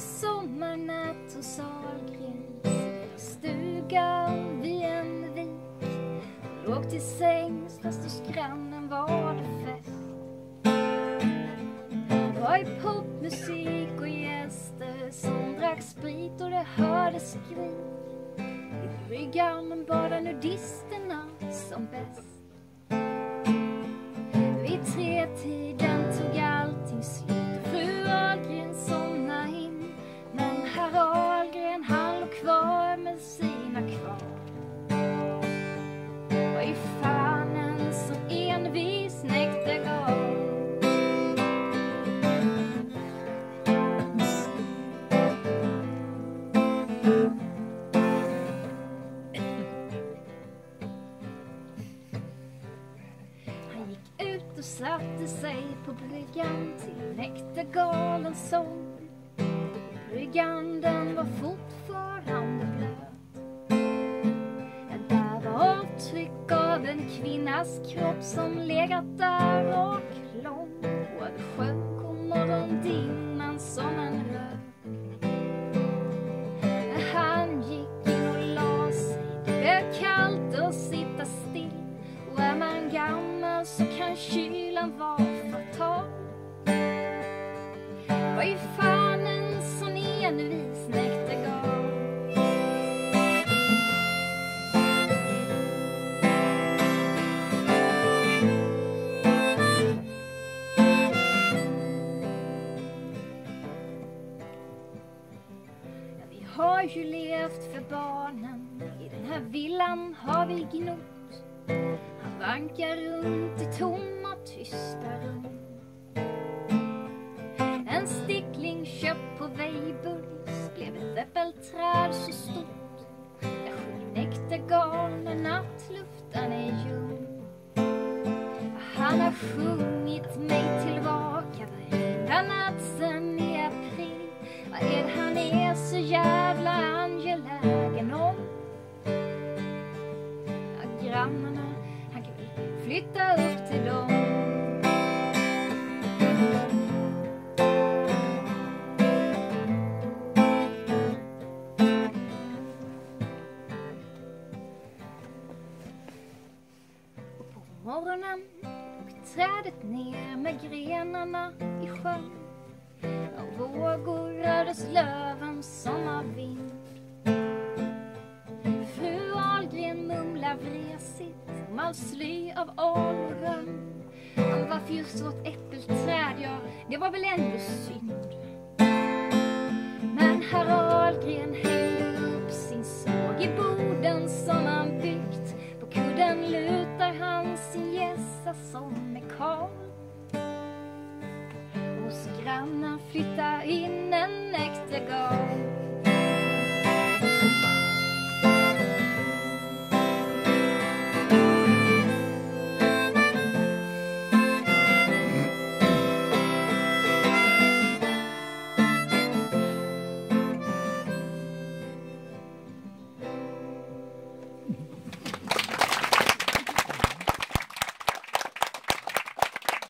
sommarnatt hos Ahlgrens stuga vid en vik. Låg till sängs fast hos grannen var det fest. Var i popmusik och gäster som drack sprit och det hördes skrik. I bryggan badade nudisterna som bäst. Han gick ut och satte sig på bryggan till näktergalens sång. Bryggan den var fortfarande blöt. Där var avtryck av en kvinnas kropp som legat där och lång. Och över sjön kom morgondimman så kan kylan vara fatal. Vad i fan en sån envis näktergal? Ja, vi har ju levt för barnen, i den här villan har vi gnott. Vankar runt i tomma tysta rum. En stickling köpt på Weibulls blev ett äppelträd så stort. Där sjöng näktergal när nattluften är ljum. Han har sjungit mig tillbaka varenda natt sen i april. Vad är det han är så jävla angelägen om? Ja, grannarna, flytta upp till dem. Och på morgonen och trädet ner med grenarna i sjön. Av vågor rördes löven sommarvind. Vresigt sly av al och varför just vårt äppelträd? Ja, det var väl ändå synd. Men herr Ahlgren hängde upp sin såg i boden som han byggt. På kudden lutar han sin gässa som är kal. Hos grannen flyttar in